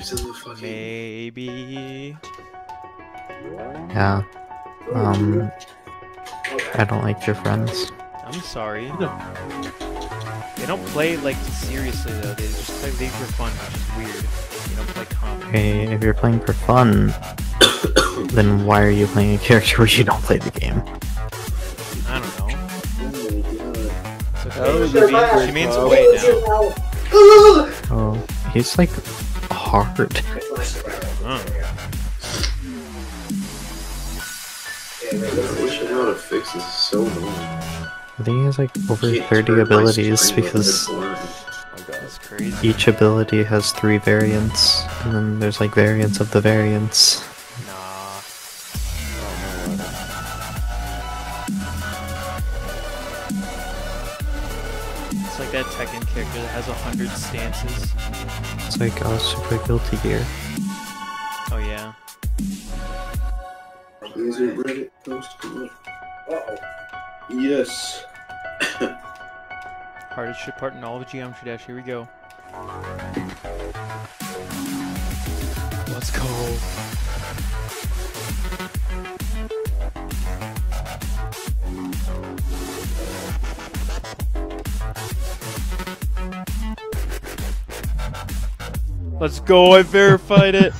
voice of the fucking. Maybe. Yeah. Um, I don't like your friends. I'm sorry. They don't play like seriously though. They just play League for fun, which is weird. They don't play common. Okay, if you're playing for fun, then why are you playing a character where you don't play the game? I don't know. It's okay. was She means, bad she means away now. Oh, he's like hard. Oh. I wish I knew how to fix this. It's so annoying. I think he has like over 30 abilities because when it's god. That's crazy. each ability has three variants, and then there's like variants of the variants. Like that Tekken character that has a hundred stances. It's like uh, super guilty gear. Oh yeah. Is it Reddit post? Uh-oh. Yes. Hardest shit part in all of Geometry Dash. Here we go. Let's go. Let's go, I verified it.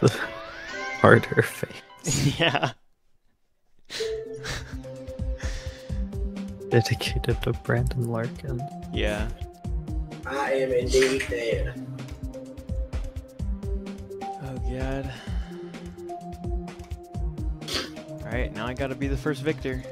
Harder face. yeah. Dedicated to Brandon Larkin. Yeah. I am indeed dead. Oh god. Alright, now I gotta be the first victor.